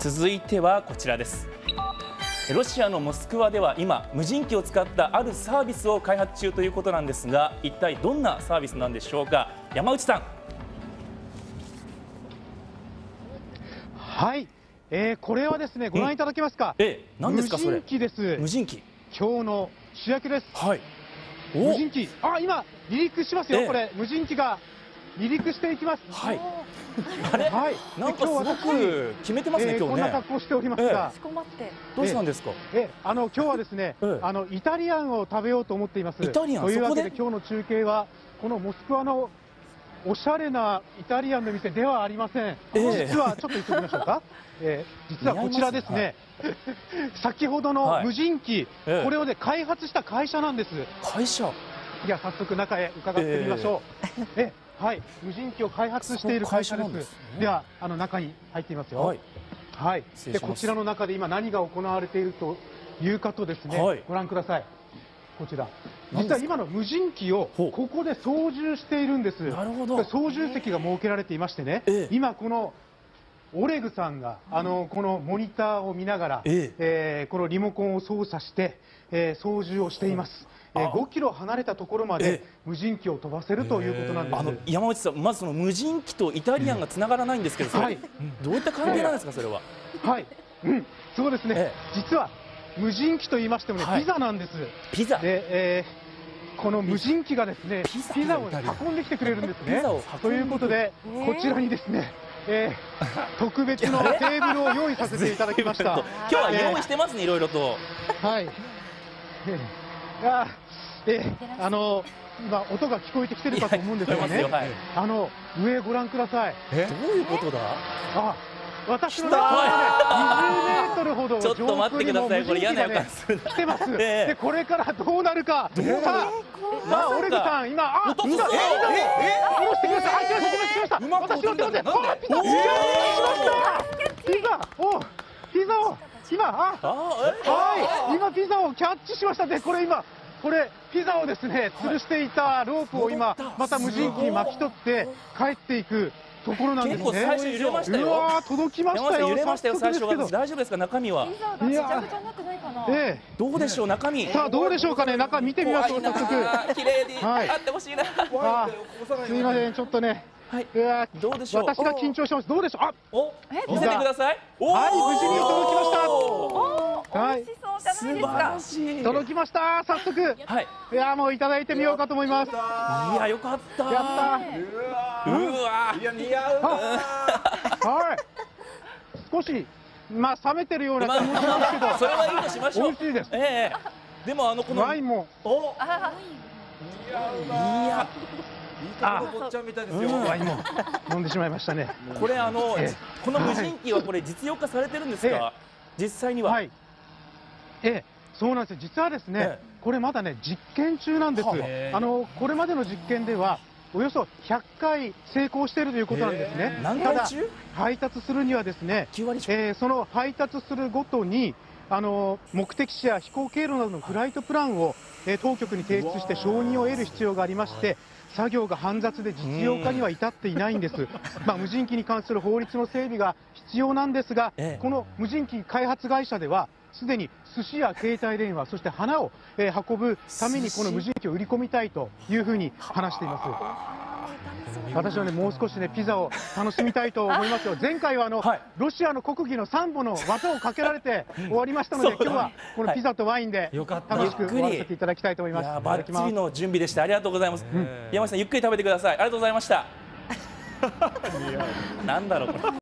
続いてはこちらです。ロシアのモスクワでは今無人機を使ったあるサービスを開発中ということなんですが一体どんなサービスなんでしょうか？山内さん。はい、えー、これはですねご覧いただけますか？ええ。何ですかそれ？無人機です。無人機。今日の主役です。はい。無人機。あ今離陸しますよ、これ。無人機が離陸していきます。はい。あれ、はい、なんかすごく決めてますね、今日ね。こんな格好しておりますが、どうしたんですか？え、あの今日はですね、あのイタリアンを食べようと思っています。イタリアン？というわけで今日の中継はこのモスクワのおしゃれなイタリアンの店ではありません。実はちょっと言ってみましょうか。えー、実はこちらですね。先ほどの無人機、これをね開発した会社なんです。会社？では早速中へ伺ってみましょう。えーはい、無人機を開発している会社です。ですね、では、あの中に入っていますよ。はい。はい、でこちらの中で今何が行われているというかとですね、はい、ご覧ください。こちら。実は今の無人機をここで操縦しているんです。なるほど。操縦席が設けられていましてね、ええ、今このオレグさんがあのこのモニターを見ながら、えええー、このリモコンを操作して、えー、操縦をしています。えー、5キロ離れたところまで無人機を飛ばせるということなんです。あの山内さん、まずその無人機とイタリアンがつながらないんですけど、はい、どういった関係なんですか、それは？はい、うん、そうですね、実は無人機と言いましてもね、はい、ピザなんです。ピザ？で、えー、この無人機がですねピザ。を運んできてくれるんですね。ということで、こちらにですね、えー、特別のテーブルを用意させていただきました。今日は用意してますね、いろいろと。はい。やえあの今音が聞こえてきてるかと思うんですよね。はい、あの上ご覧ください。え？どういうことだ？あ、私のね、20メートルほどちょっと待ってください。これ嫌な予感する。来てます。でこれからどうなるか。さあ、さあオレグさん今あ、ピザえ？え？下ろしてください。あ、来ました来ました来ました。私の手で、あ、ピザしました。今あはい今ピザをキャッチしましたねこれ今これピザをですね吊るしていたロープを今また無人機に巻き取って帰っていくところなんですね。最初揺れましたよ。うわ届きましたよ。揺れましたよ最初は。大丈夫ですか？中身は？いやええどうでしょう？中身。さあどうでしょうかね？中見てみましょう早速。綺麗にあってほしいな。すみませんちょっとね。はい。どうでしょう？私が緊張してます。どうでしょう？あ、お、見せてください。はい、無事に届きました。はい。素晴らしい。届きました。早速。はい。いやもういただいてみようかと思います。いやよかった。やった。うわ。いや似合う。はい。少しまあ冷めてるような感じですけど、それはいいとしましょう。美味しいです。ええ。でもあのこのワインも。お。いや。いいところ坊ちゃんみたいですよ。ワインも飲んでしまいましたね。これあの、この無人機はこれ実用化されてるんですか？実際には。はい。ええ、そうなんですよ。実はですね、これまだね実験中なんです。あのこれまでの実験では。およそ100回成功しているということなんですね。ただ配達するにはですね、えー、その配達するごとにあの目的地や飛行経路などのフライトプランを、えー、当局に提出して承認を得る必要がありまして、作業が煩雑で実用化には至っていないんです、まあ、無人機に関する法律の整備が必要なんですが、ええ、この無人機開発会社では、すでに寿司や携帯電話、そして花を、えー、運ぶためにこの無人機を売り込みたいというふうに話しています。私はねもう少しねピザを楽しみたいと思いますよ。前回はあの、はい、ロシアの国技のサンボの技をかけられて終わりましたので今日はこのピザとワインで楽しく終わらせていただきたいと思います。バッチリの準備でした。ありがとうございます、うん、山下さんゆっくり食べてください。ありがとうございました。なんだろうこれ